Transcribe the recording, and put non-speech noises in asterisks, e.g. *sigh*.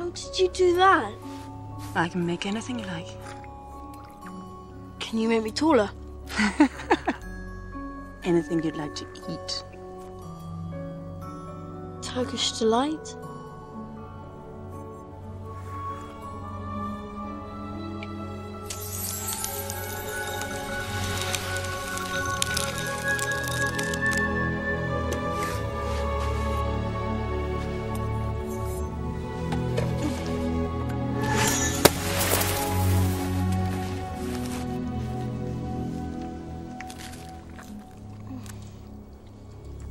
How did you do that? I can make anything you like. Can you make me taller? *laughs* Anything you'd like to eat. Turkish delight?